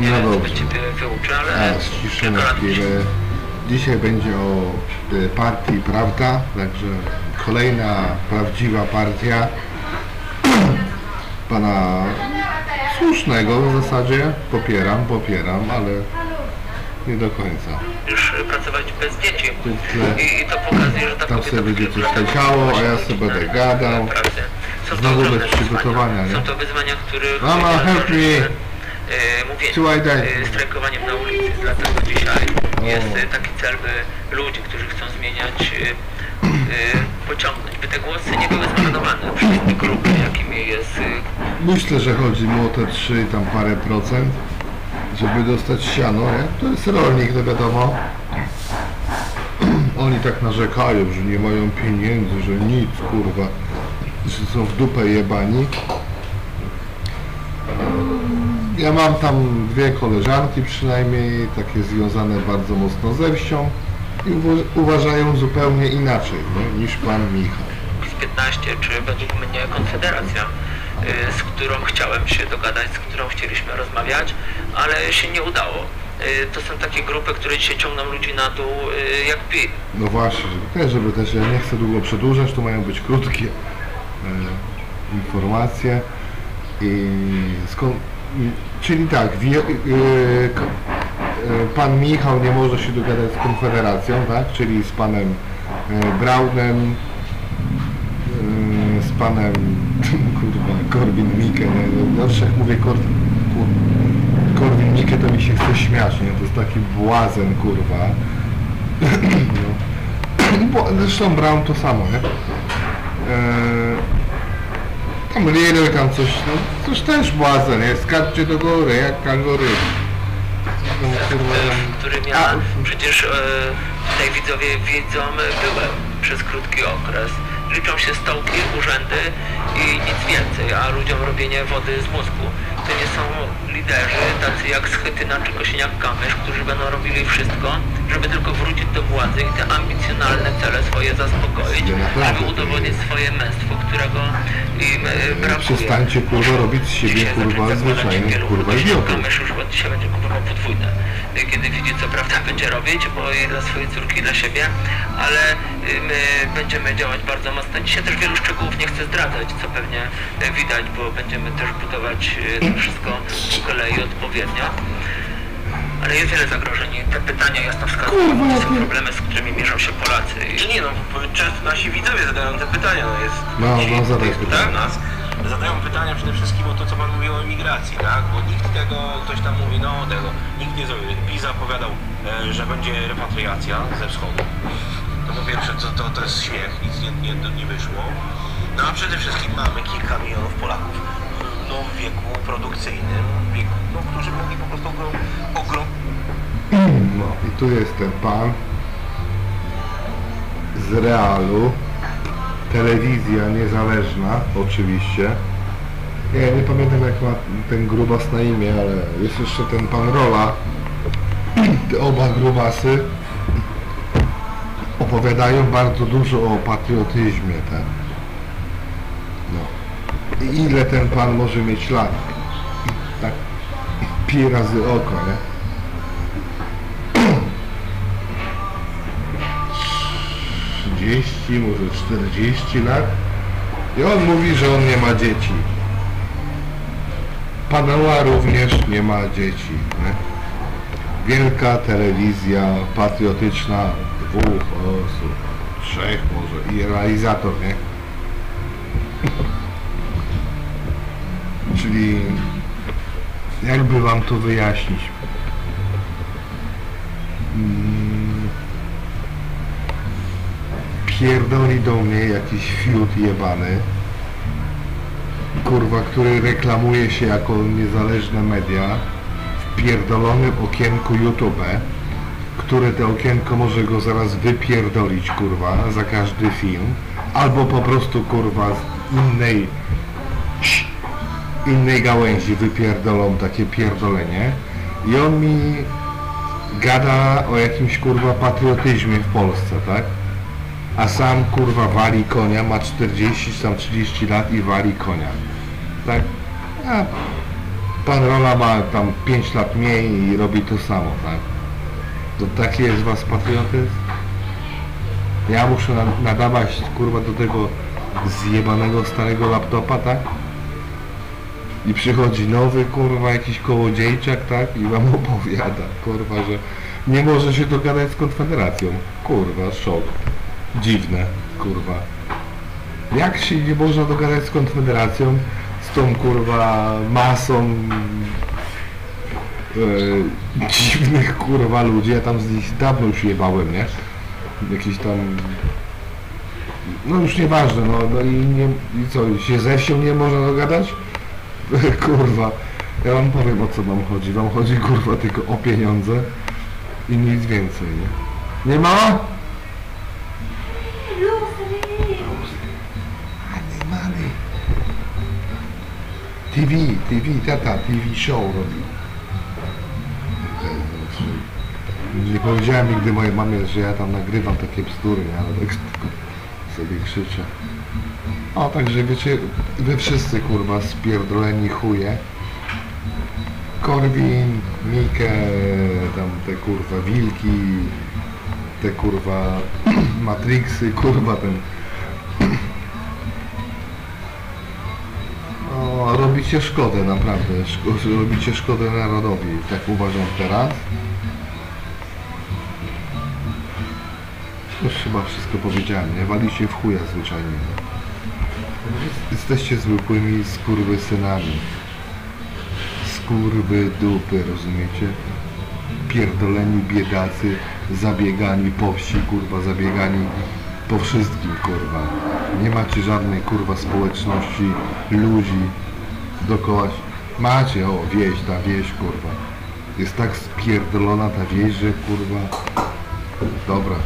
nie No dobrze. A, chwilę. Dzisiaj będzie o y, partii Prawda, także kolejna prawdziwa partia pana słusznego w zasadzie. Popieram, popieram, ale nie do końca. już pracować bez dzieci. I, to pokazuje, że ta Tam sobie będzie coś leciało, a ja sobie będę gadał. Znowu bez przygotowania, nie? Są to wyzwania, których Mama, help me. E, mówienie, strajkowaniem na ulicy. Dlatego dzisiaj jest e, taki cel, by ludzi, którzy chcą zmieniać, e, pociągnąć, by te głosy nie były zmarnowane przez grupy, jakimi jest Myślę, że chodzi mu o te 3 tam parę procent, żeby dostać siano, nie? To jest rolnik, to wiadomo. Oni tak narzekają, że nie mają pieniędzy, że nic, kurwa, że są w dupę jebani. Ja mam tam dwie koleżanki przynajmniej, takie związane bardzo mocno ze wsią i uwa- uważają zupełnie inaczej nie? niż pan Michał. z 15, czy według mnie Konfederacja, y, z którą chciałem się dogadać, z którą chcieliśmy rozmawiać, ale się nie udało. Y, To są takie grupy, które dzisiaj ciągną ludzi na dół y, jak pi. No właśnie, żeby też, żeby też, ja nie chcę długo przedłużać, to mają być krótkie e, informacje. I skąd, czyli tak, wie, e, e, pan Michał nie może się dogadać z Konfederacją, tak? Czyli z panem e, Braunem, e, z panem kurwa, Korwin Mikke, nie? No, zawsze jak mówię Kor, kur, Korwin Mikke, to mi się chce śmiać, nie? To jest taki błazen, kurwa. No. Bo, zresztą Brown to samo, nie? Tam Lille, tam coś, no, coś też błazen, nie? Skaczcie do góry, jak kangury. No, kurwa, tam- którym A, ja przecież e, tutaj widzowie wiedzą, e, byłem przez krótki okres. Liczą się stołki, urzędy i nic więcej, a ludziom robienie wody z mózgu. To nie są liderzy tacy jak Schetyna czy Kosiniak-Kamysz, którzy będą robili wszystko, żeby tylko wrócić do władzy i te ambicjonalne cele swoje zaspokoić, żeby udowodnić swoje męstwo, którego im e, brakuje. Przestańcie, kurwa, robić z siebie, Dzisiaj kurwa, zwyczajnych, kurwa, idiotów. Kamysz już od dzisiaj będzie kupował podwójne. Kiedy widzi co prawda będzie robić, bo i dla swojej córki, i dla siebie, ale y, my będziemy działać bardzo mocno. Dzisiaj też wielu szczegółów nie chcę zdradzać, co pewnie y, widać, bo będziemy też budować y, to wszystko po kolei odpowiednio. Ale jest wiele zagrożeń i te pytania jasno wskazują, Kurwa, to są jakie- problemy, z którymi mierzą się Polacy. I Czy nie no, bo często nasi widzowie zadają te pytania, no jest... No, no, zadaj pytania. nas zadają pytania przede wszystkim o to, co pan mówił o emigracji, tak? Bo nikt tego, ktoś tam mówi, no tego, nikt nie zrobił. PiS zapowiadał, e, że będzie repatriacja ze wschodu. No po pierwsze, to, to, to jest śmiech, nic nie, nie, nie wyszło. No a przede wszystkim mamy kilka milionów Polaków no, w wieku produkcyjnym, wieku, no, którzy mogli po prostu ogrom, ogrom, No i tu jest ten pan z Realu, telewizja niezależna oczywiście. Nie pamiętam jak ma ten grubas na imię, ale jest jeszcze ten pan Rola. Te oba grubasy opowiadają bardzo dużo o patriotyzmie, tak? No. Ile ten pan może mieć lat? Tak, pi razy oko, nie? 30, może 40 lat i on mówi, że on nie ma dzieci. Panała również nie ma dzieci. Nie? Wielka telewizja patriotyczna, dwóch osób, trzech może i realizator, nie? Czyli jakby wam to wyjaśnić? Pierdoli do mnie jakiś fiut jebany kurwa, który reklamuje się jako niezależne media w pierdolonym okienku YouTube które to okienko może go zaraz wypierdolić kurwa za każdy film albo po prostu kurwa z innej innej gałęzi wypierdolą takie pierdolenie i on mi gada o jakimś kurwa patriotyzmie w Polsce, tak? A sam kurwa wali konia, ma 40 czy tam 30 lat i wali konia. Tak? A pan Rola ma tam 5 lat mniej i robi to samo, tak? To taki jest was patriotyzm? Ja muszę na- nadawać kurwa do tego zjebanego starego laptopa, tak? I przychodzi nowy kurwa jakiś kołodziejczak, tak? I wam opowiada, kurwa, że nie może się dogadać z Konfederacją. Kurwa, szok. Dziwne, kurwa. Jak się nie można dogadać z Konfederacją, z tą kurwa masą e, dziwnych kurwa ludzi, ja tam z nich dawno już jebałem, nie? Jakiś tam no już nieważne, no, no i, nie, i co, się ze wsią nie można dogadać? kurwa, ja wam powiem o co wam chodzi, wam chodzi kurwa tylko o pieniądze i nic więcej, nie? Nie ma? TV, tata, TV show robi. Nie powiedziałem nigdy mojej mamie, że ja tam nagrywam takie bzdury, ale tak sobie krzyczę. O, także wiecie, wy wszyscy kurwa spierdoleni chuje. Korwin, Mikę, tam te kurwa wilki, te kurwa Matrixy, kurwa ten... O, robicie szkodę naprawdę, Szko robicie szkodę narodowi, tak uważam teraz. Już chyba wszystko powiedziałem, nie? Walicie w chuja zwyczajnie. nie? Jesteście zwykłymi skurwysynami. Skurwy dupy, rozumiecie? Pierdoleni biedacy, zabiegani po wsi, kurwa, zabiegani po wszystkim, kurwa. Nie macie żadnej, kurwa, społeczności, ludzi dookoła. Macie, o, wieś, ta wieś, kurwa. Jest tak spierdolona ta wieś, że, kurwa... Dobra.